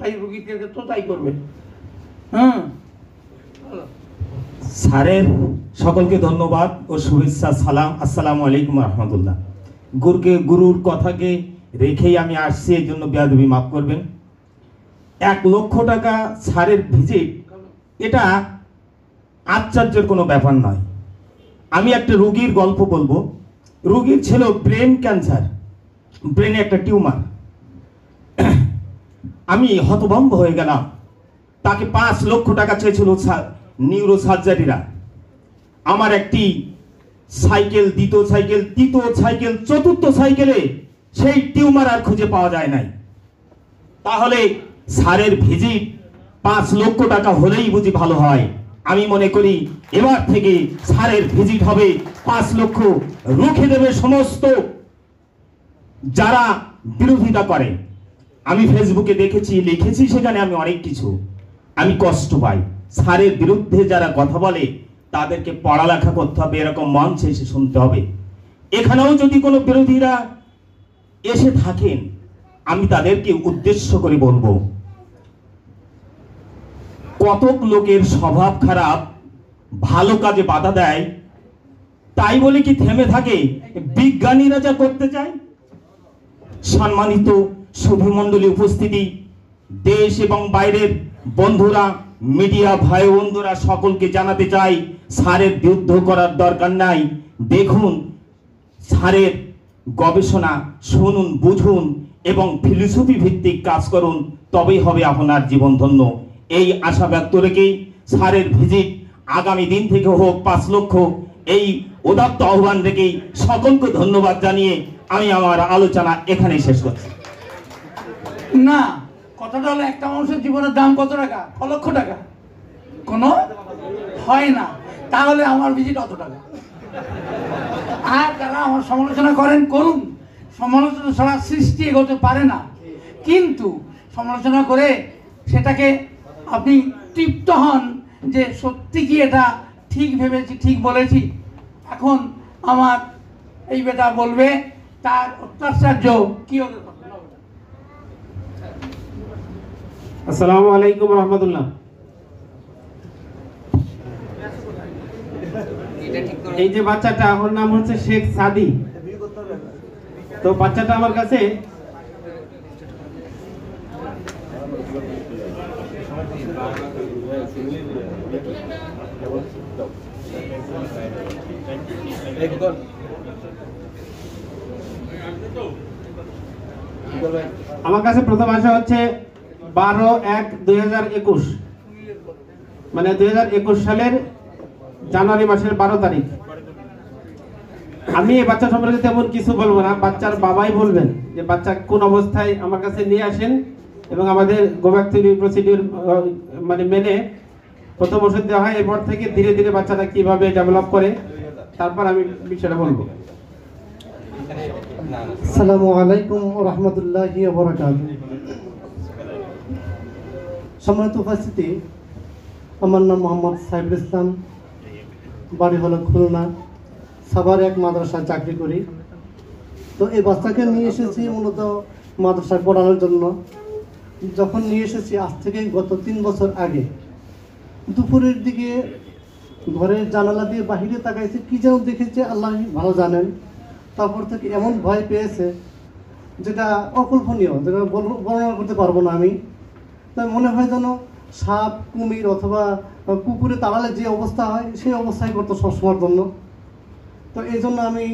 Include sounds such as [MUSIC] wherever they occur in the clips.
তাই রুগীদের ক্ষেত্রেও তাই করবে। হ্যাঁ। স্যারের সকলকে ধন্যবাদ ও শুভেচ্ছা সালাম আসসালামু আলাইকুম রহমতুল্লাহ। গুরুকে গুরুর কথাকে রেখেই আমি আসছি এই জন্য বেয়াদবি মাফ করবেন। এক লক্ষ টাকা স্যারের ভিজিট এটা আশ্চর্যের কোনো ব্যাপার নয়। আমি একটা রুগীর গল্প বলব। রুগীর ছিল ব্রেন ক্যান্সার ব্রেনে একটা টিউমার আমি হতভম্ব হয়ে গেলাম। তাকে পাঁচ লক্ষ টাকা চেয়েছিল নিউরো সার্জারিরা আমার একটি সাইকেল, দ্বিতীয় সাইকেল, তৃতীয় সাইকেল, চতুর্থ সাইকেলে সেই টিউমার আর খুঁজে পাওয়া যায় নাই। তাহলে সারের ভিজিট পাঁচ লক্ষ টাকা হলেই বুঝি ভালো হয়। আমি মনে করি এবার থেকে সারের ভিজিট হবে পাঁচ লক্ষ। রুখে দেবে সমস্ত যারা বিরোধিতা করে। আমি ফেসবুকে দেখেছি, লিখেছি, সেখানে আমি অনেক কিছু। আমি কষ্ট পাই। স্যারের বিরুদ্ধে যারা কথা বলে, তাদেরকে পড়ালেখা করতে হবে, এরকম মঞ্চে এসে শুনতে হবে। এখানেও যদি কোনো বিরোধীরা এসে থাকেন, আমি তাদেরকে উদ্দেশ্য করে বলব, কতক লোকের স্বভাব খারাপ, ভালো কাজে বাধা দেয়, তাই বলে কি থেমে থাকে? বিজ্ঞানীরা যা করতে চায়, সম্মানিত সুধীমণ্ডলী উপস্থিতি, দেশ এবং বাইরের বন্ধুরা, মিডিয়া ভাই বন্ধুরা সকলকে জানাতে চাই সারের যুদ্ধ করার দরকার নাই। দেখুন সারের গবেষণা, শুনুন, বুঝুন এবং ফিলোসফি ভিত্তিক কাজ করুন, তবেই হবে আপনার জীবন ধন্য। এই আশা ব্যক্ত রেখেই সারের ভিজিট আগামী দিন থেকে হোক পাঁচ লক্ষ, এই উদাত্ত আহ্বান রেখেই সকলকে ধন্যবাদ জানিয়ে আমি আমার আলোচনা এখানেই শেষ করছি। না, কথাটা হলো একটা মানুষের জীবনের দাম কত টাকা? ক লক্ষ টাকা? কোনো? হয় না। তাহলে আমার ভিজিট অত টাকা। আর যারা আমার সমালোচনা করেন, করুন। সমালোচনা ছাড়া সৃষ্টি এগোতে পারে না। কিন্তু সমালোচনা করে সেটাকে আপনি তৃপ্ত হন যে সত্যি কি এটা ঠিক ভেবেছি, ঠিক বলেছি। এখন আমার এই বেটা বলবে, তার অত্যাচার্য কি হতে পারে আসসালামু আলাইকুম রহমতুল্লাহ। এই যে বাচ্চাটা, ওর নাম হচ্ছে শেখ সাদি। তো বাচ্চাটা আমার কাছে আমার কাছে প্রথম আসা হচ্ছে বারো এক দুই মানে দুই হাজার একুশ সালের জানুয়ারি মাসের বারো তারিখ। আমি এই বাচ্চা সম্পর্কে তেমন কিছু বলব না, বাচ্চার বাবাই বলবেন যে বাচ্চা কোন অবস্থায় আমার কাছে নিয়ে আসেন এবং আমাদের গোব্যাক্সিন প্রসিডিউর মানে মেনে প্রথম ওষুধ দেওয়া হয়, এরপর থেকে ধীরে ধীরে বাচ্চাটা কীভাবে ডেভেলপ করে, তারপর আমি বিষয়টা বলব। আসসালামু আলাইকুম রহমতুল্লাহ বরাকাত সম্মানিত উপস্থিতি, আমার নাম মোহাম্মদ সাইফুল ইসলাম, বাড়ি হলো খুলনা, সাভার এক মাদ্রাসায় চাকরি করি। তো এই বাচ্চাকে নিয়ে এসেছি মূলত মাদ্রাসায় পড়ানোর জন্য। যখন নিয়ে এসেছি, আজ থেকে গত তিন বছর আগে। দুপুরের দিকে ঘরের জানালা দিয়ে বাহিরে তাকাইছে, কি যেন দেখেছে আল্লাহ ভালো জানেন। তারপর থেকে এমন ভয় পেয়েছে, যেটা অকল্পনীয়, যেটা বর্ণনা করতে পারব না আমি। তাই মনে হয় যেন সাপ, কুমির অথবা কুকুরে তাড়ালে যে অবস্থা হয়, সেই অবস্থায় করতো সবসময়ের জন্য। তো এই জন্য আমি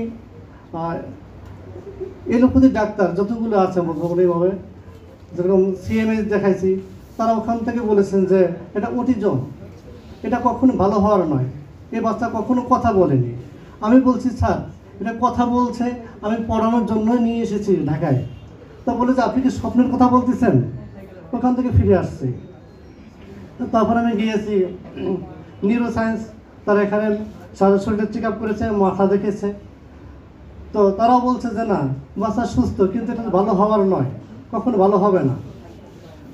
এলোপ্যাথি ডাক্তার যতগুলো আছে মোটামুটিভাবে যেরকম সিএমএস দেখাইছি, তারা ওখান থেকে বলেছেন যে এটা অটিজম। এটা কখনো ভালো হওয়ার নয়। এ বাচ্চা কখনো কথা বলেনি। আমি বলছি, স্যার, এটা কথা বলছে, আমি পড়ানোর জন্যই নিয়ে এসেছি ঢাকায়। তা বলে যে, আপনি কি স্বপ্নের কথা বলতেছেন? ওখান থেকে ফিরে আসছি। তারপর আমি গিয়েছি নিউরো সায়েন্স তারা এখানে সারা শরীরের চেক আপ করেছে, মাথা দেখেছে। তো তারাও বলছে যে না বাচ্চা সুস্থ, কিন্তু এটা ভালো হওয়ার নয়, কখনো ভালো হবে না।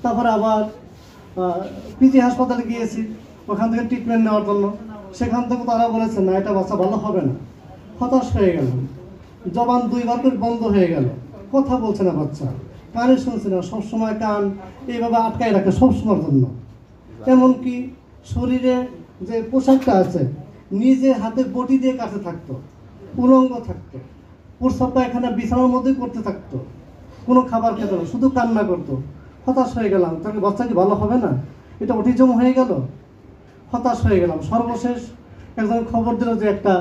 তারপরে আবার পিজি হাসপাতালে গিয়েছি, ওখান থেকে ট্রিটমেন্ট নেওয়ার জন্য। সেখান থেকে তারা বলেছে, না, এটা বাচ্চা ভালো হবে না। হতাশ হয়ে গেল জবান দুইবার করে বন্ধ হয়ে গেল। কথা বলছে না বাচ্চা। কানে শুনছে না, সবসময় কান এইভাবে আটকায় রাখে সবসময়ের জন্য। এমনকি শরীরে যে পোশাকটা আছে, নিজে হাতে বটি দিয়ে কাছে থাকতো, উলঙ্গ থাকতো, প্রস্রাব এখানে বিছানার মধ্যেই করতে থাকতো, কোনো খাবার খেত না, শুধু কান্না করতো। হতাশ হয়ে গেলাম তাহলে বাচ্চা কি ভালো হবে না? এটা অটিজম হয়ে গেল? হতাশ হয়ে গেলাম। সর্বশেষ একজন খবর দিল যে একটা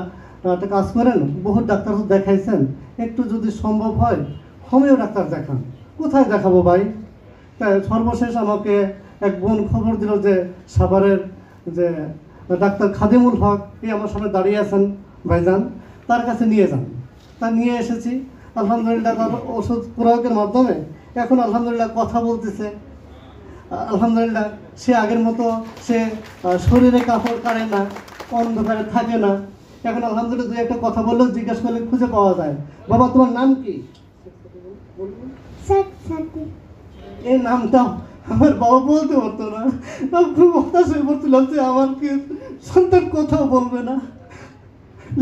একটা কাজ করেন, বহু ডাক্তার দেখাইছেন, একটু যদি সম্ভব হয়, হোমিও ডাক্তার দেখান। কোথায় দেখাবো ভাই? সর্বশেষ আমাকে এক বোন খবর দিল যে সাভারের যে ডাক্তার খাদিমুল হক, এই আমার সামনে দাঁড়িয়ে আছেন ভাইজান, তার কাছে নিয়ে যান। তা নিয়ে এসেছি। আলহামদুলিল্লাহ, তার ওষুধ প্রয়োগের মাধ্যমে এখন আলহামদুলিল্লাহ কথা বলতেছে। আলহামদুলিল্লাহ, সে আগের মতো সে শরীরে কাপড় কাড়ে না, অন্ধকারে থাকে না। এখন আলহামদুলিল্লাহ দুই একটা কথা বললেও জিজ্ঞাসা করলে খুঁজে পাওয়া যায়। বাবা, তোমার নাম কি? এই নামটা আমার বাবা বলতে পারতো না। খুব হতাশ হয়ে পড়ছিলাম যে আমার কি সন্তান কোথাও বলবে না।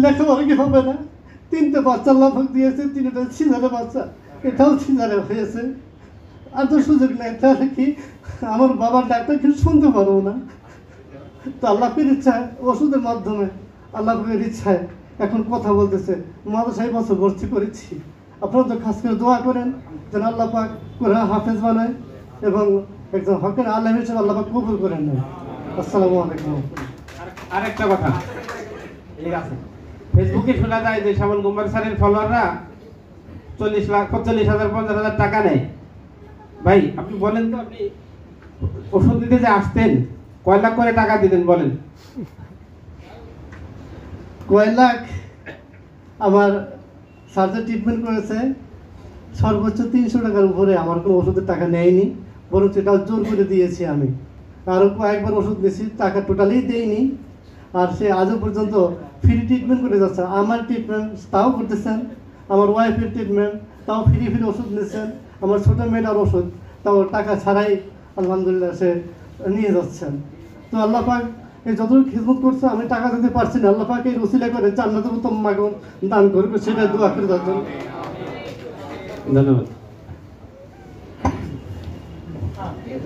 লেখাপড়া কি হবে না? তিনটে বাচ্চা লাভক দিয়েছে তিনটা ছিজারে বাচ্চা। এটাও ছিজারে হয়েছে। আর তো সুযোগ নেই। তাহলে কি আমার বাবার ডাক্তার কিছু শুনতে পারব না? তো আল্লাহের ইচ্ছায় ওষুধের মাধ্যমে আল্লাহের ইচ্ছায় এখন কথা বলতেছে, মাদ্রাসায় বছর ভর্তি করেছি। আপনারা তো খাস করে দোয়া করেন যেন আল্লাহ পাক কোরআন হাফেজ বানায় এবং একজন হকের আল্লাহ হিসেবে আল্লাহ পাক কবুল করেন নেন আসসালামু আলাইকুম। আরেকটা কথা। এই আছে। ফেসবুকে শোনা যায় যে শ্যামল কুমার স্যারের ফলোয়াররা চল্লিশ লাখ পঁয়তাল্লিশ হাজার পঞ্চাশ হাজার টাকা নেয়। ভাই আপনি বলেন তো আপনি ওষুধ দিতে যে আসতেন কয় লাখ করে টাকা দিতেন বলেন? কয় লাখ? আমার সার্জারি ট্রিটমেন্ট করেছে, সর্বোচ্চ তিনশো টাকার উপরে আমার কোনো ওষুধের টাকা নেয়নি বরং সেটাও জোর করে দিয়েছি আমি। আরও কয়েকবার ওষুধ নিয়েছি টাকা টোটালি দেয়নি। আর সে আজও পর্যন্ত ফ্রি ট্রিটমেন্ট করে যাচ্ছে। আমার ট্রিটমেন্ট তাও করতেছেন, আমার ওয়াইফের ট্রিটমেন্ট তাও ফ্রি ফ্রি ওষুধ নিচ্ছেন, আমার ছোটো মেয়েটার ওষুধ, তাও টাকা ছাড়াই আলহামদুলিল্লাহ সে নিয়ে যাচ্ছেন। তো আল্লাহ পাক এই যতটুকু খিদমত করছে আমি টাকা দিতে পারছি না। আল্লাহ পাক রসিলা করে জান্নাতের উত্তম মাগন দান করবে সেটা দোয়া করে দেওয়ার জন্য। ধন্যবাদ।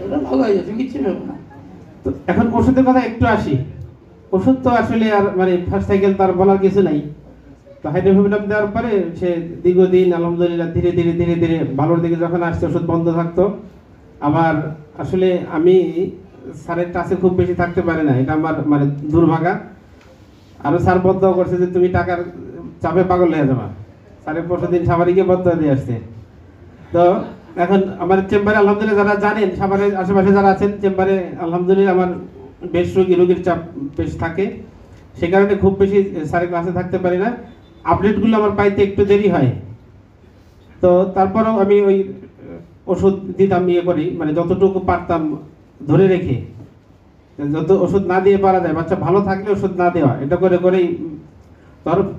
এটা ভালো হয়ে যাচ্ছে কিচ্ছু না তো এখন ওষুধের কথা একটু আসি। ওষুধ তো আসলে আর মানে ফার্স্ট সাইকেল তার বলার কিছু নাই। তো হাইড্রোফোবিনাম দেওয়ার পরে সে দীর্ঘদিন আলহামদুলিল্লাহ ধীরে ধীরে ধীরে ধীরে ভালোর দিকে যখন আসছে ওষুধ বন্ধ থাকতো। আমার আসলে আমি স্যারের কাছে খুব বেশি থাকতে পারে না, এটা আমার মানে দুর্ভাগা। আরও স্যার বদ্ধ করছে যে তুমি টাকার চাপে পাগল হয়ে যাবা। স্যারের পরশু দিন সাবারি গিয়ে দিয়ে আসছে। তো এখন আমার চেম্বারে আলহামদুলিল্লাহ যারা জানেন, সাভারের আশেপাশে যারা আছেন, চেম্বারে আলহামদুলিল্লাহ আমার বেশ রোগী, রোগীর চাপ বেশ থাকে। সে কারণে খুব বেশি স্যারের ক্লাসে থাকতে পারি না। আপডেটগুলো আমার পাইতে একটু দেরি হয়। তো তারপরেও আমি ওই ওষুধ দিতাম ইয়ে করি মানে যতটুকু পারতাম ধরে রেখে। যত ওষুধ না দিয়ে পারা যায়, বাচ্চা ভালো থাকলে ওষুধ না দেওয়া, এটা করে করেই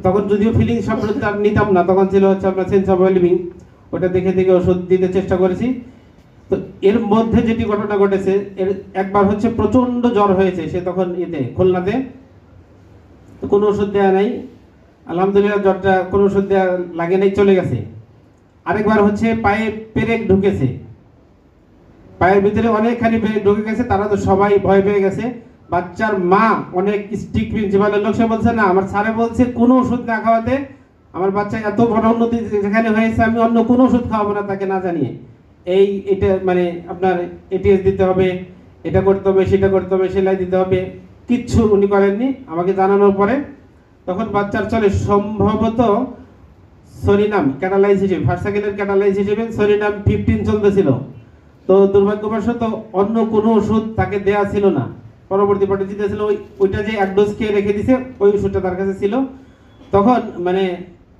তখন যদিও ফিলিং সম্পর্কে আর নিতাম না, তখন ছিল হচ্ছে আপনার সেন্স অফ ওয়েলবিং ওটা দেখে দেখে ওষুধ দিতে চেষ্টা করেছি। তো এর মধ্যে যেটি ঘটনা ঘটেছে, এর একবার হচ্ছে প্রচণ্ড জ্বর হয়েছে, সে তখন ইতে খুলনাতে। তো কোনো ওষুধ দেওয়া নাই। আলহামদুলিল্লাহ জ্বরটা কোনো ওষুধ দেওয়া লাগে নাই, চলে গেছে। আরেকবার হচ্ছে পায়ে পেরেক ঢুকেছে। পায়ের ভিতরে অনেকখানি ঢুকে গেছে, তারা তো সবাই ভয় পেয়ে গেছে। বাচ্চার মা অনেক স্ট্রিক্ট প্রিন্সিপালের লোক, সে বলছে, না, আমার স্যারে বলছে কোনো ওষুধ না খাওয়াতে আমার বাচ্চা এত বড় উন্নতি যেখানে হয়েছে, আমি অন্য কোনো ওষুধ খাওয়াবো না তাকে না জানিয়ে। এই এটা মানে আপনার এটিএস দিতে হবে, এটা করতে হবে, সেটা করতে হবে, সেলাই দিতে হবে, কিচ্ছু উনি করেননি। আমাকে জানানোর পরে তখন বাচ্চার চলে সম্ভবত সরিনাম ক্যাটালাইজ হিসেবে ফার্স্ট সেকেন্ডের ক্যাটালাইজ হিসেবে সরিনাম ফিফটিন চলতেছিল। তো দুর্ভাগ্যবশত অন্য কোনো ওষুধ তাকে দেয়া ছিল না। পরবর্তী পর্যায়ে ছিল, ওই ওইটা যে এক ডোজ খেয়ে রেখে দিছে, ওই ওষুধটা তার কাছে ছিল। তখন মানে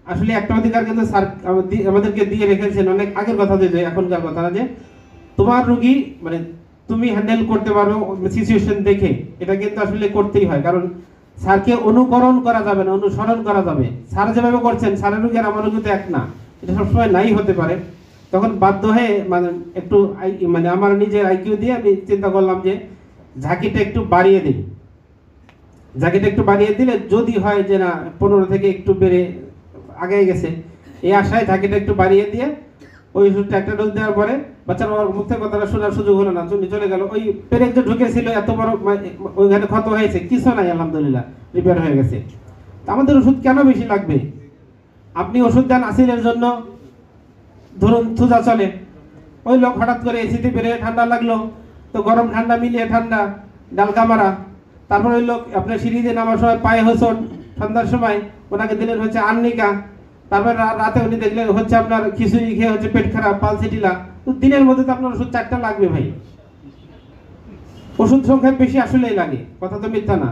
আসলে একটা অধিকার কিন্তু স্যার আমাদেরকে দিয়ে রেখেছেন। অনেক আগের কথা যে এখনকার কথা যে, তোমার রুগী মানে তুমি হ্যান্ডেল করতে পারো সিচুয়েশন দেখে। এটা কিন্তু আসলে করতেই হয়। কারণ, স্যারকে অনুকরণ করা যাবে না, অনুসরণ করা যাবে। স্যার যেভাবে করছেন, স্যারের রুগী আর আমার রুগী তো এক না। এটা সবসময় নাই হতে পারে। তখন বাধ্য হয়ে মানে একটু মানে আমার নিজের আইকিউ দিয়ে আমি চিন্তা করলাম যে ঝাঁকিটা একটু বাড়িয়ে দিই। ঝাঁকিটা একটু বাড়িয়ে দিলে যদি হয় যে না, পনেরো থেকে একটু বেড়ে আগে গেছে, এই আশায় ঝাঁকিটা একটু বাড়িয়ে দিয়ে ওই ওষুধটা একটা ডোজ দেওয়ার পরে বাচ্চার বাবার মুখ থেকে কথাটা শোনার সুযোগ হলো না উনি চলে গেল। ওই পেরেক যে ঢুকেছিল, এত বড় ওইখানে ক্ষত হয়েছে, কিছু নাই, আলহামদুলিল্লাহ রিপেয়ার হয়ে গেছে। আমাদের ওষুধ কেন বেশি লাগবে? আপনি ওষুধ দেন আসিলের জন্য ধরুন থুজা চলে। ওই লোক হঠাৎ করে এসিতে বেড়ে ঠান্ডা লাগল, তো গরম ঠান্ডা মিলিয়ে ঠান্ডা, ডালকা মারা। তারপর ওই লোক আপনার সিঁড়িতে নামার সময় পায়ে হোসট সন্ধ্যার সময় ওনাকে দিলেন হচ্ছে আর্নিকা। তারপর রাতে উনি দেখলেন হচ্ছে আপনার খিচুড়ি খেয়ে হচ্ছে পেট খারাপ পালসিটিলা তো দিনের মধ্যে তো আপনার ওষুধ চারটা লাগবে ভাই। ওষুধ সংখ্যা বেশি আসলেই লাগে, কথা তো মিথ্যা না।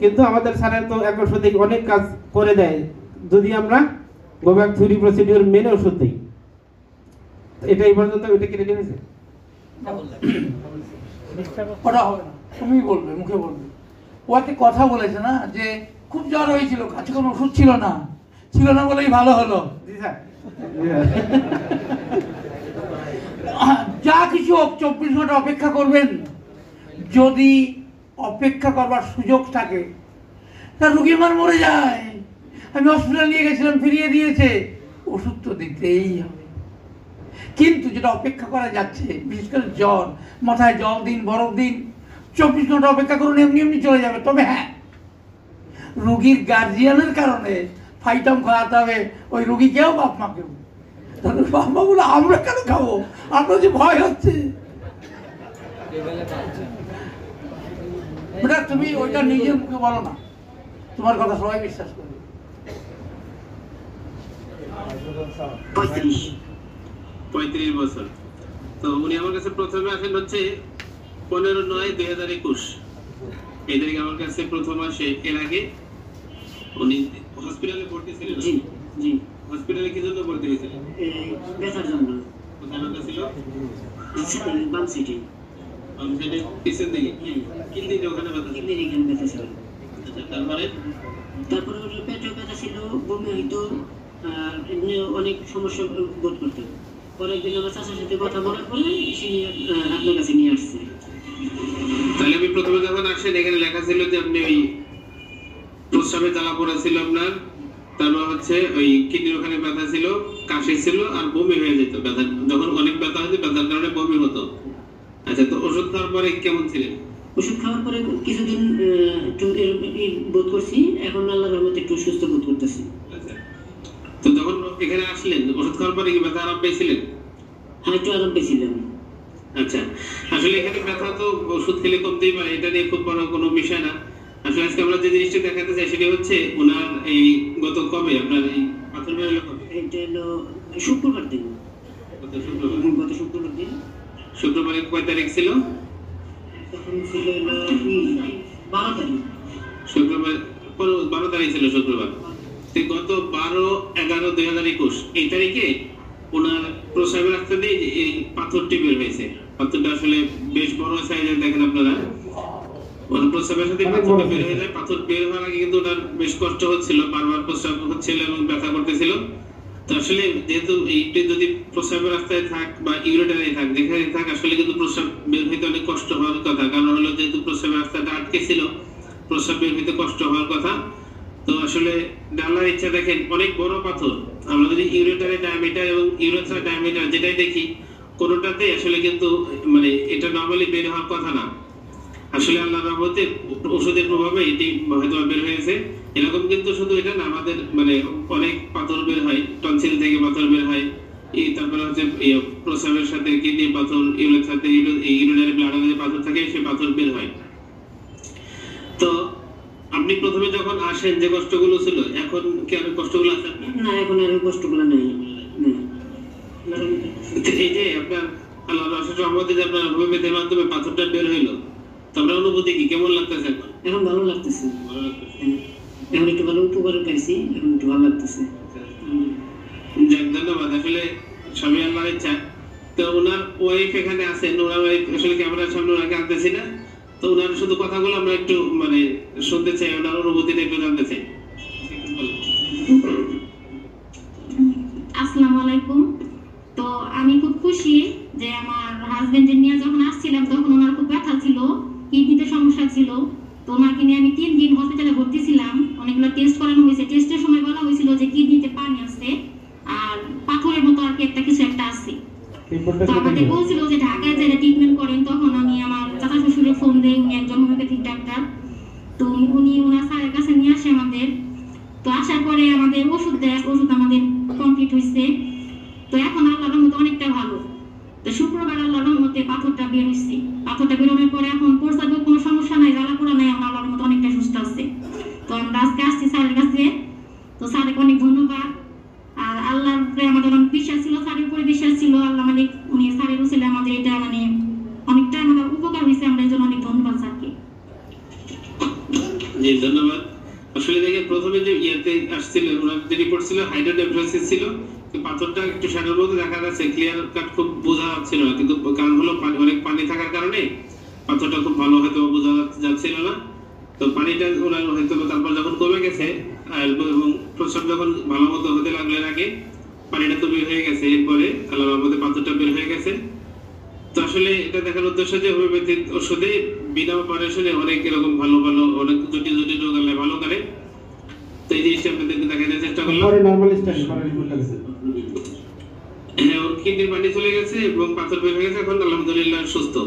কিন্তু আমাদের স্যারের তো এক ওষুধে অনেক কাজ করে দেয়। যদি আমরা গোব্যাক থ্রি প্রসিডিওর মেনে ওষুধ দিই। এটা এই পর্যন্ত ওইটা কি রেডি হয়েছে ওটা হবে না। তুমি বলবে মুখে বলবে। ও একটা কথা বলেছে না যে খুব জ্বর হয়েছিল কাছে কোনো ওষুধ ছিল না। ছিল না বলেই ভালো হলো। [LAUGHS] যা কিছু হোক চব্বিশ ঘণ্টা অপেক্ষা করবেন। যদি অপেক্ষা করবার সুযোগ থাকে তা রুগী মার মরে যায়। আমি হসপিটাল নিয়ে গেছিলাম ফিরিয়ে দিয়েছে। ওষুধ তো দিতেই হবে। কিন্তু যেটা অপেক্ষা করা যাচ্ছে, বিশেষ করে জ্বর, মাথায় জল দিন, বরফ দিন, চব্বিশ ঘণ্টা অপেক্ষা করুন, এমনি এমনি চলে যাবে। তবে হ্যাঁ রুগীর গার্জিয়ানের কারণে ফাইটাম খাওয়াতে হবে, ওই রুগীকেও বাপ মাকেও তাহলে বাপ মা বলে, আমরা কেন খাব? আমরা যে ভয় হচ্ছে। বেটা, তুমি ওইটা নিজের মুখে বলো না। তোমার কথা সবাই বিশ্বাস করে পঁয়ত্রিশ বছর। তো উনি আমার কাছে প্রথমে আসেন হচ্ছে পনেরো নয় দুই হাজার একুশ। এই তারিখে আমার কাছে প্রথম আসে। এর আগে উনি হসপিটালে ভর্তি ছিলেন? জি জি। হসপিটালে কি জন্য ভর্তি হয়েছিলেন? ব্যথার জন্য। কোথায় ব্যথা ছিল? বাম সিটি বাম সাইডে পিছন দিকে? ওখানে ব্যথা ছিল? এখানে ব্যথা ছিল। আচ্ছা, তারপরে? তারপরে হলো ব্যথা ছিল বমি হইতো এমনি অনেক সমস্যা বোধ করতাম পরে একদিন আমার চাচার সাথে কথা বলার পরে সে আপনার কাছে নিয়ে আসছে। তাহলে আমি প্রথমে যখন আসেন এখানে লেখা ছিল যে আপনি ওই প্রস্রাবে জ্বালা পড়া ছিল আপনার। তারপর হচ্ছে ওই কিডনির ওখানে ব্যথা ছিল কাশি ছিল আর বমি হয়ে যেত ব্যথা। যখন অনেক ব্যথা হতো ব্যথার কারণে বমি হতো। আচ্ছা তো ওষুধ খাওয়ার পরে কেমন ছিলেন? ওষুধ খাওয়ার পরে কিছুদিন একটু বোধ করছি এখন আল্লাহর রহমতে একটু সুস্থ বোধ করতেছি। এখানে আসলেন? ওষুধ খাওয়ার পরে কি ব্যথা আরাম পেয়েছিলেন হ্যাঁ একটু আরাম পেয়েছিলাম আচ্ছা আসলে এখানে ব্যথা তো ওষুধ খেলে কমতেই পারে এটা নিয়ে খুব বড় কোনো বিষয় না। আসলে আজকে আমরা যে জিনিসটা দেখাতে চাই সেটা হচ্ছে ওনার এই গত কবে আপনার এই পাথর বেরোলো কবে? এটা হলো শুক্রবার দিন। গত শুক্রবার। গত শুক্রবার দিন। শুক্রবারে কয় তারিখ ছিল? তখন ছিল হলো বারো তারিখ। শুক্রবার বারো তারিখ ছিল শুক্রবার। তো গত বারো এগারো দুই হাজার একুশ এই তারিখে ওনার প্রসাবের রাস্তা দিয়ে যে এই পাথরটি বের হয়েছে। পাথরটা আসলে বেশ বড় সাইজের দেখেন আপনারা। ওনার প্রস্রাবের সাথে পাথরটা বের হয়ে যায়। পাথর বের হওয়ার আগে কিন্তু ওনার বেশ কষ্ট হচ্ছিল বারবার প্রস্রাব হচ্ছিল এবং ব্যথা করতেছিল। তো আসলে যেহেতু এইটি যদি প্রস্রাবের রাস্তায় থাক বা ইউরেটারে থাক যেখানে থাক আসলে কিন্তু প্রস্রাব বের হইতে অনেক কষ্ট হওয়ার কথা। কারণ হলো যেহেতু প্রস্রাবের রাস্তাটা আটকে ছিল প্রস্রাব বের হইতে কষ্ট হওয়ার কথা। তো আসলে ডালার ইচ্ছা দেখেন, অনেক বড় পাথর। আমরা যদি ইউরেটারের ডায়ামিটার এবং ইউরেথার ডায়ামিটার যেটাই দেখি কোনোটাতে আসলে কিন্তু মানে এটা নর্মালি বের হওয়ার কথা না। আসলে আল্লাহ রহমতে ওষুধের প্রভাবে এটি হয়তো বের হয়েছে। এরকম কিন্তু শুধু এটা না, আমাদের মানে অনেক পাথর বের হয়, টনসিল থেকে পাথর বের হয়। এই তারপরে হচ্ছে প্রস্রাবের সাথে কিডনি পাথর, ইউরের সাথে ইউরিনারি ব্লাডের পাথর থাকে, সে পাথর বের হয়। তো আপনি প্রথমে যখন আসেন যে কষ্টগুলো ছিল এখন কি আর কষ্টগুলো আছে না এখন আর কষ্টগুলো নেই। এই যে আপনার আল্লাহ রসের রহমতে যে আপনার হোমিওপ্যাথির মাধ্যমে পাথরটা বের হইল আপনার অনুভূতি কি? কেমন লাগতেছে এখন? এখন ভালো লাগতেছে। ভালো লাগতেছে। হ্যাঁ। এখন একটু ভালো উপকার পাইছি এখন একটু ভালো লাগতেছে। হুম। যাক ধন্যবাদ। আসলে সবই আল্লাহর ইচ্ছা তো ওনার ওয়াইফ এখানে আছেন ওনার ওয়াইফ আসলে ক্যামেরার সামনে ওনাকে আনতেছি না। তো ওনার শুধু কথাগুলো আমরা একটু মানে শুনতে চাই ওনার অনুভূতিটা একটু জানতে চাই। আসসালামু আলাইকুম। তো আমি খুব খুশি যে আমার হাজবেন্ডের নিয়ে যখন আসছিলাম তখন ওনার খুব ব্যথা ছিল কিডনিতে সমস্যা ছিল। তো ওনাকে নিয়ে আমি তিন দিন হসপিটালে ভর্তি ছিলাম। অনেকগুলো টেস্ট করানো হয়েছে। টেস্টের সময় বলা হয়েছিল যে কিডনিতে পানি আছে আর পাথরের মতো আর কি একটা কিছু একটা আছে। তো আমাদের বলছিল যে ঢাকায় যারা ট্রিটমেন্ট করেন তখন আমি আমার চাচা শ্বশুরের ফোন দেই উনি একজন হোমিওপ্যাথিক ডাক্তার তো উনি ওনার স্যারের কাছে নিয়ে আসে আমাদের তো আসার পরে আমাদের ওষুধ দেয় ওষুধ আমাদের কমপ্লিট হয়েছে তো এখন আল্লাহর রহমতে অনেকটা ভালো তো শুক্রবার আল্লাহর রহমতে পাথরটা বের হয়েছে পাথরটা বেরোনোর পরে এখন প্রস্তাবের কোনো সমস্যা নাই জ্বালা পোড়া নাই এখন আল্লাহর রহমতে অনেকটা সুস্থ আছে তো আমরা আজকে আসছি স্যারের কাছে তো স্যারকে অনেক ধন্যবাদ আর আল্লাহর উপরে আমাদের অনেক বিশ্বাস ছিল স্যারের উপরে বিশ্বাস ছিল আল্লাহ মানে উনি স্যারের উচিলে আমাদের এটা মানে অনেকটা আমাদের উপকার হয়েছে আমরা এই জন্য অনেক ধন্যবাদ স্যারকে জি ধন্যবাদ আসলে দেখে প্রথমে যে ইয়েতে আসছিল ওনার যে রিপোর্ট ছিল হাইড্রোডেফ্রাসিস ছিল তো পাথরটা একটু শ্যাডোর মধ্যে দেখা যাচ্ছে ক্লিয়ার কাট খুব বোঝা যাচ্ছিল না কিন্তু কারণ হলো পানি অনেক পানি থাকার কারণে পাথরটা খুব ভালো হয়তো বোঝা যাচ্ছে- যাচ্ছিল না তো পানিটা ওনার হয়তো তারপর যখন কমে গেছে আর এবং প্রস্রাব যখন ভালো মতো হতে লাগল এর আগে পানিটা তো বের হয়ে গেছে এরপরে আল্লাহ রহমতে পাথরটা বের হয়ে গেছে তো আসলে এটা দেখার উদ্দেশ্য যে হোমিওপ্যাথিক ওষুধে বিনা অপারেশনে অনেক এরকম ভালো ভালো অনেক জটিল জটিল রোগ আল্লাহ ভালো করে তো এই জিনিসটা আপনাদেরকে দেখানোর চেষ্টা করলাম পরে নর্মাল স্টাইল পরে রিপোর্টটা গেছে হ্যাঁ ওর কিডনির পানি চলে গেছে এবং পাথর বের হয়ে গেছে এখন আলহামদুলিল্লাহ সুস্থ।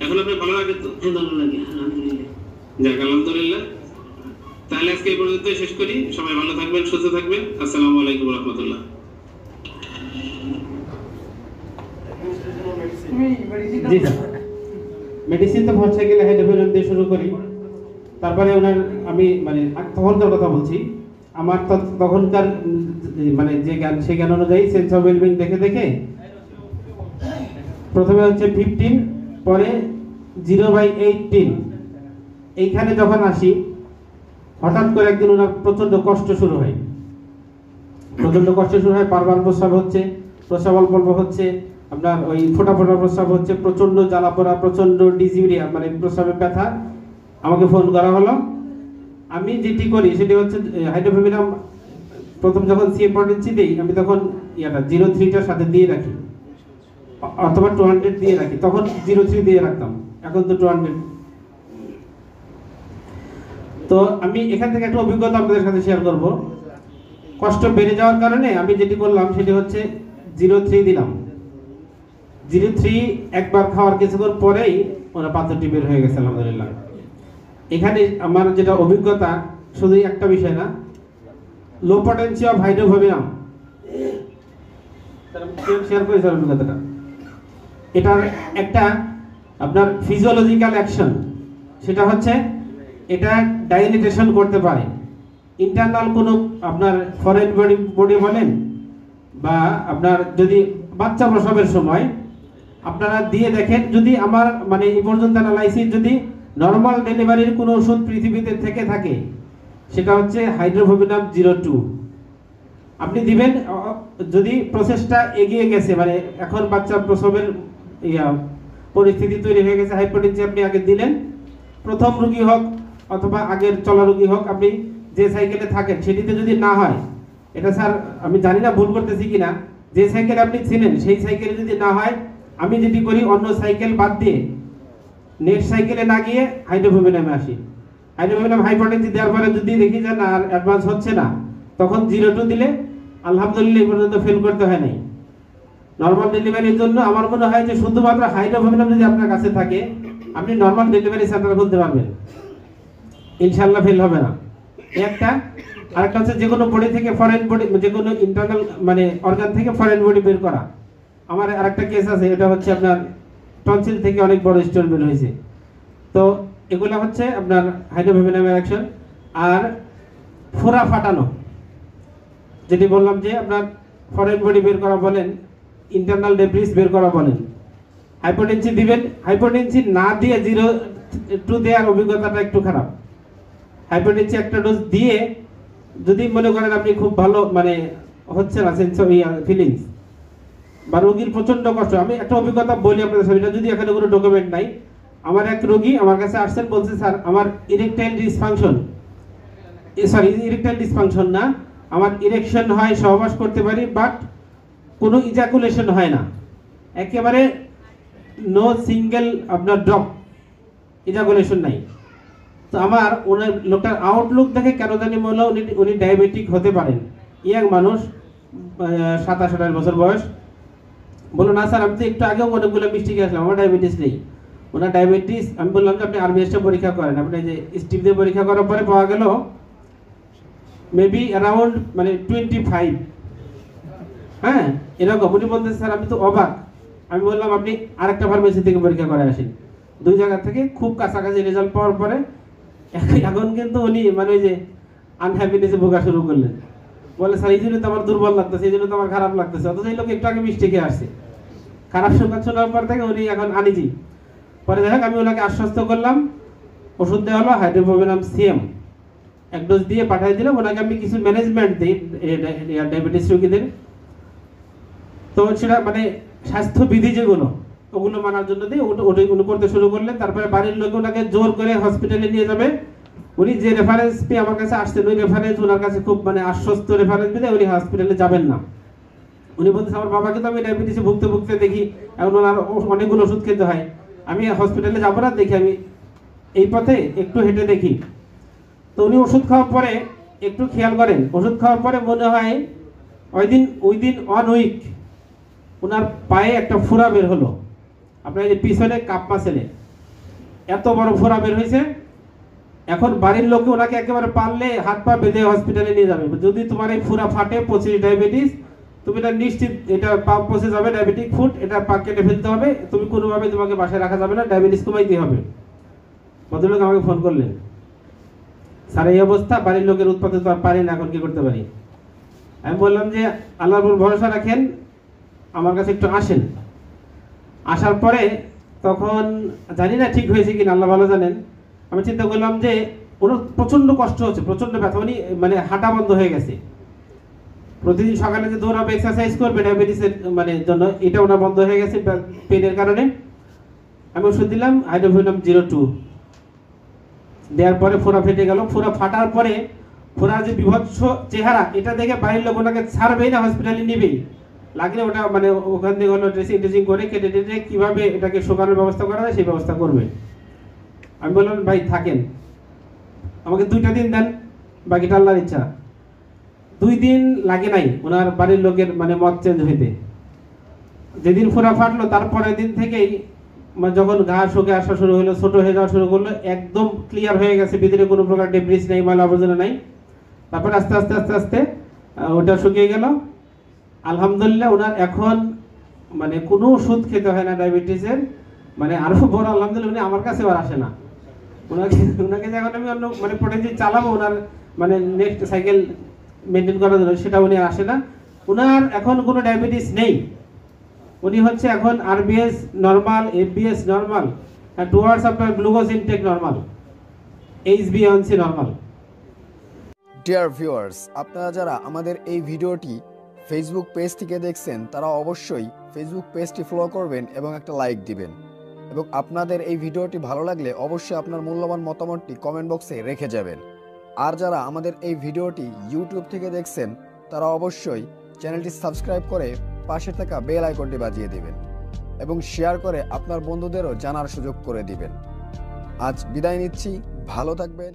এখন আপনি ভালো লাগে তো? হ্যাঁ ভালো লাগে আলহামদুলিল্লাহ। যাক আলহামদুলিল্লাহ। তাহলে আজকে এই পর্যন্ত শেষ করি। সবাই ভালো থাকবেন সুস্থ থাকবেন। আসসালামু আলাইকুম রহমতুল্লাহ। জি মেডিসিন তো ভরসা গেলে হাইড্রোফেরন দিয়ে শুরু করি। তারপরে ওনার আমি মানে আগ- তখনকার কথা বলছি। আমার তো- তখনকার মানে যে জ্ঞান সেই গান অনুযায়ী সেন্স অফ ওয়েলবিং দেখে দেখে প্রথমে হচ্ছে ফিফটিন পরে জিরো বাই এইটিন এইখানে যখন আসি, হঠাৎ করে একদিন ওনার প্রচণ্ড কষ্ট শুরু হয়। প্রচণ্ড কষ্ট শুরু হয় বারবার প্রস্রাব হচ্ছে প্রস্রাব অল্প অল্প হচ্ছে, আপনার ওই ফোটা ফোটা প্রস্রাব হচ্ছে প্রচণ্ড জ্বালা পোড়া প্রচণ্ড ডিজিউরিয়া মানে প্রস্রাবের ব্যথা। আমাকে ফোন করা হলো আমি যেটি করি সেটি হচ্ছে হাইড্রোফেমিনাম প্রথম যখন সি ইম্পর্টেন্সি দিই, আমি তখন ইয়াটা জিরো থ্রিটার সাথে দিয়ে রাখি। অথবা টু হান্ড্রেড দিয়ে রাখি। তখন জিরো থ্রি দিয়ে রাখতাম। এখন তো টু হান্ড্রেড তো আমি এখান থেকে একটা অভিজ্ঞতা আপনাদের সাথে শেয়ার করব। কষ্ট বেড়ে যাওয়ার কারণে আমি যেটি করলাম, সেটি হচ্ছে জিরো থ্রি দিলাম। জিরো থ্রি একবার খাওয়ার কিছুক্ষণ পরেই ওরা পাথরটি বের হয়ে গেছে, আলহামদুলিল্লাহ। এখানে আমার যেটা অভিজ্ঞতা, শুধু একটা বিষয় না লো পটেন্সি অফ হাইড্রোভোবিয়াম শেয়ার অভিজ্ঞতাটা এটার একটা আপনার ফিজিওলজিক্যাল অ্যাকশন সেটা হচ্ছে এটা ডাইলিটেশন করতে পারে। ইন্টারনাল কোনো আপনার ফরেন বডি বডি বলেন, বা আপনার যদি বাচ্চা প্রসবের সময়, আপনারা দিয়ে দেখেন যদি আমার মানে এই পর্যন্ত অ্যানালাইসিস যদি নর্মাল ডেলিভারির কোনো ওষুধ পৃথিবীতে থেকে থাকে, সেটা হচ্ছে হাইড্রোভোবিনাম জিরো টু। আপনি দিবেন যদি প্রসেসটা এগিয়ে গেছে মানে এখন বাচ্চা প্রসবের, ইয়া, পরিস্থিতি তৈরি হয়ে গেছে হাইপোটেন্সি আপনি আগে দিলেন, প্রথম রুগী হোক অথবা আগের চলা রুগী হোক, আপনি যে সাইকেলে থাকেন, সেটিতে যদি না হয়, এটা স্যার, আমি জানি না ভুল করতেছি কিনা, যে সাইকেলে আপনি ছিলেন, সেই সাইকেলে যদি না হয়, আমি যেটি করি, অন্য সাইকেল বাদ দিয়ে নেক্সট সাইকেলে না গিয়ে হাইড্রোভোমিনামে আসি। হাইড্রোভোমিনাম হাইপোটেন্সি দেওয়ার পরে যদি দেখি যে না আর অ্যাডভান্স হচ্ছে না, তখন জিরো টু দিলে আলহামদুলিল্লাহ পর্যন্ত ফেল করতে হয় নাই। নর্মাল ডেলিভারির জন্য আমার মনে হয় যে শুধুমাত্র হাইড্রোভোমিনাম যদি আপনার কাছে থাকে, আপনি নর্মাল ডেলিভারি সেন্টার খুলতে পারবেন। ইনশাল্লাহ ফেল হবে না। একটা। আরেকটা হচ্ছে যে কোনো বডি থেকে ফরেন বডি যে কোনো ইন্টারনাল মানে অর্গান থেকে ফরেন বডি বের করা। আমার আরেকটা কেস আছে, এটা হচ্ছে আপনার টনসিল থেকে অনেক বড় স্টোন বের হয়েছে। তো এগুলো হচ্ছে আপনার হাইড্রোভেমিনামের অ্যাকশন আর ফোড়া ফাটানো। যেটি বললাম যে আপনার ফরেন বডি বের করা বলেন ইন্টারনাল ডেব্রিস বের করা বলেন। হাইপোটেন্সি দিবেন হাইপোটেন্সি না দিয়ে জিরো টু দেওয়ার অভিজ্ঞতাটা একটু খারাপ। হাইপোটেন্সি একটা ডোজ দিয়ে যদি মনে করেন আপনি খুব ভালো মানে হচ্ছে না সেন্স ফিলিংস বা রোগীর প্রচণ্ড কষ্ট। আমি একটা অভিজ্ঞতা বলি আপনাদের সামনে যদি এখানে কোনো ডকুমেন্ট নাই। আমার এক রোগী আমার কাছে আসছেন, বলছে, স্যার, আমার erectile dysfunction sorry erectile dysfunction না। আমার ইরেকশন হয়, সহবাস করতে পারি বাট কোনো ইজাকুলেশন হয় না। একেবারে নো সিঙ্গেল আপনার ড্রপ ইজাকুলেশন নাই। তো আমার ওনার লোকটার আউটলুক দেখে কেন জানি মনে উনি উনি ডায়াবেটিক হতে পারেন। ইয়াং মানুষ সাতাশ আঠাশ বছর বয়স। বলল, না স্যার, আমি তো একটু আগেও অনেকগুলো মিষ্টি খেয়ে আসলাম আমার ডায়াবেটিস নেই। ওনার ডায়াবেটিস আমি বললাম যে, আপনি আরবিএসটা পরীক্ষা করেন। আপনি যে স্টিপ দিয়ে পরীক্ষা করার পরে পাওয়া গেল মেবি অ্যারাউন্ড মানে টোয়েন্টি ফাইভ হ্যাঁ এরকম। উনি বলতে স্যার, আমি তো অবাক। আমি বললাম, আপনি আরেকটা ফার্মেসি থেকে পরীক্ষা করে আসেন। দুই জায়গা থেকে খুব কাছাকাছি রেজাল্ট পাওয়ার পরে এখন কিন্তু উনি মানে ওই যে আনহ্যাপিনেসে ভোগা শুরু করলেন। বলে, স্যার, এই জন্য তো আমার দুর্বল লাগতেছে, এই জন্য তো আমার খারাপ লাগতেছে। অথচ এই লোক একটু আগে মিষ্টি খেয়ে আসছে। খারাপ সংবাদ শোনার পর থেকে উনি এখন আনিজি। পরে দেখ আমি ওনাকে আশ্বস্ত করলাম, ওষুধ দেওয়া হলো হাইড্রোপোভিনাম সিএম। এক ডোজ দিয়ে পাঠিয়ে দিলাম, ওনাকে আমি কিছু ম্যানেজমেন্ট দিই ডায়াবেটিস রোগীদের। তো সেটা মানে স্বাস্থ্যবিধি যেগুলো, ওগুলো মানার জন্য দিয়ে ওটা ওটাই করতে শুরু করলেন। তারপরে বাড়ির লোক ওনাকে জোর করে হসপিটালে নিয়ে যাবে। উনি যে রেফারেন্স পেয়ে আমার কাছে আসছেন, ওই রেফারেন্স ওনার কাছে খুব মানে আশ্বস্ত রেফারেন্স পেয়ে উনি হসপিটালে যাবেন না। উনি বলতেছে, আমার বাবাকে তো আমি ডায়াবেটিসে ভুগতে ভুগতে দেখি, এখন ওনার অনেকগুলো ওষুধ খেতে হয়। আমি হসপিটালে যাব না, দেখি আমি এই পথে একটু হেঁটে দেখি। তো উনি ওষুধ খাওয়ার পরে একটু খেয়াল করেন। ওষুধ খাওয়ার পরে মনে হয় ওই দিন ওই দিন ওয়ান উইক ওনার পায়ে একটা ফোড়া বের হলো। আপনার যে পিছনে কাপ মাসেলে এত বড় ফোড়া বের হয়েছে এখন বাড়ির লোকে ওনাকে একেবারে পারলে হাত পা বেঁধে হসপিটালে নিয়ে যাবে। যদি তোমার এই ফুরা ফাটে, পঁচিশ ডায়াবেটিস তুমি এটা নিশ্চিত এটা পা পচে যাবে ডায়াবেটিক ফুড এটা পা কেটে ফেলতে হবে। তুমি কোনোভাবে তোমাকে বাসায় রাখা যাবে না ডায়াবেটিস কমাইতে হবে। ভদ্রলোক আমাকে ফোন করলেন। স্যার, এই অবস্থা, বাড়ির লোকের উৎপাদন তো আর পারি না, এখন কি করতে পারি? আমি বললাম যে, আল্লাহর উপর ভরসা রাখেন, আমার কাছে একটু আসেন। আসার পরে তখন জানি না ঠিক হয়েছে কিনা, আল্লাহ ভালো জানেন। আমি চিন্তা করলাম যে ওনার প্রচণ্ড কষ্ট হচ্ছে প্রচণ্ড ব্যথা। উনি মানে হাঁটা বন্ধ হয়ে গেছে। প্রতিদিন সকালে যে দৌড়াবে এক্সারসাইজ করবে ডায়াবেটিসের মানে জন্য এটা ওনার বন্ধ হয়ে গেছে পেনের কারণে। আমি ওষুধ দিলাম হাইড্রোভিনাম জিরো টু দেওয়ার পরে ফোড়া ফেটে গেল। ফোড়া ফাটার পরে ফোড়ার যে বিভৎস চেহারা, এটা দেখে বাড়ির লোক ওনাকে ছাড়বেই না হসপিটালে নিবেই। লাগলে ওটা মানে ওখান থেকে হলো ড্রেসিং ড্রেসিং করে কেটে টেটে কীভাবে এটাকে শোকানোর ব্যবস্থা করা যায়, সেই ব্যবস্থা করবে। আমি বললাম, ভাই, থাকেন। আমাকে দুইটা দিন দেন, বাকিটা আল্লাহর ইচ্ছা। দুই দিন লাগে নাই, ওনার বাড়ির লোকের মানে মত চেঞ্জ হইতে। যেদিন ফোড়া ফাটলো তারপরের দিন থেকেই মানে যখন ঘা শুকে আসা শুরু হলো ছোট হয়ে যাওয়া শুরু করল, একদম ক্লিয়ার হয়ে গেছে, ভিতরে কোনো প্রকার ডেব্রিজ নেই ময়লা আবর্জনা নাই। তারপর আস্তে আস্তে আস্তে আস্তে ওটা শুকিয়ে গেল। আলহামদুলিল্লাহ, ওনার এখন মানে কোনো ওষুধ খেতে হয় না ডায়াবেটিসের মানে আরও বড় আলহামদুলিল্লাহ, উনি আমার কাছে আর আসে না। ওনাকে ওনাকে আমি অন্য মানে পটেন্সি চালাবো ওনার মানে নেক্সট সাইকেল মেনটেন করার জন্য, সেটা উনি আসে না। ওনার এখন কোনো ডায়াবেটিস নেই। উনি হচ্ছে এখন আরবিএস নর্মাল এফবিএস নর্মাল আপনার গ্লুকোজ ইনটেক নর্মাল এইচবিএনসি নর্মাল ডিয়ার ভিউয়ার্স আপনারা যারা আমাদের এই ভিডিওটি ফেসবুক পেজ থেকে দেখছেন, তারা অবশ্যই ফেসবুক পেজটি ফলো করবেন এবং একটা লাইক দিবেন। এবং আপনাদের এই ভিডিওটি ভালো লাগলে অবশ্যই আপনার মূল্যবান মতামতটি কমেন্ট বক্সে রেখে যাবেন। আর যারা আমাদের এই ভিডিওটি ইউটিউব থেকে দেখছেন, তারা অবশ্যই চ্যানেলটি সাবস্ক্রাইব করে পাশে থাকা বেল আইকনটি বাজিয়ে দেবেন এবং শেয়ার করে আপনার বন্ধুদেরও জানার সুযোগ করে দিবেন। আজ বিদায় নিচ্ছি, ভালো থাকবেন